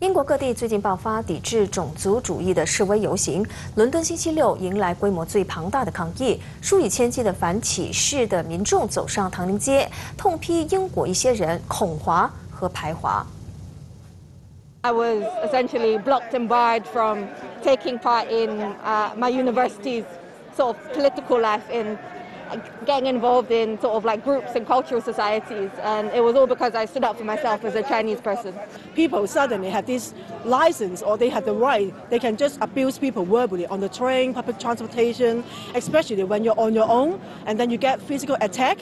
英国各地最近爆发抵制种族主义的示威游行，伦敦星期六迎来规模最庞大的抗议，数以千计的反歧视的民众走上唐宁街，痛批英国一些人恐华和排华。I was essentially blocked and barred from taking part in my university's sort of political life in. Getting involved in sort of like groups and cultural societies. And it was all because I stood up for myself as a Chinese person. People suddenly have this license or they have the right, they can just abuse people verbally on the train, public transportation, especially when you're on your own and then you get physical attack.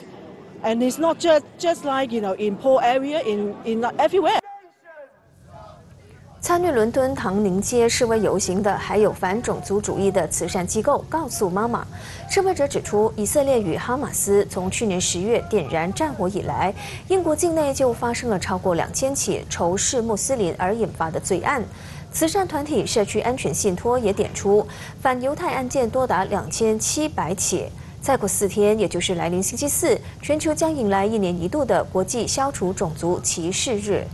And it's not just, just like, you know, in poor area, in, in everywhere. 参与伦敦唐宁街示威游行的还有反种族主义的慈善机构。告诉妈妈，示威者指出，以色列与哈马斯从去年十月点燃战火以来，英国境内就发生了超过两千起仇视穆斯林而引发的罪案。慈善团体社区安全信托也点出，反犹太案件多达两千七百起。再过四天，也就是来临星期四，全球将迎来一年一度的国际消除种族歧视日。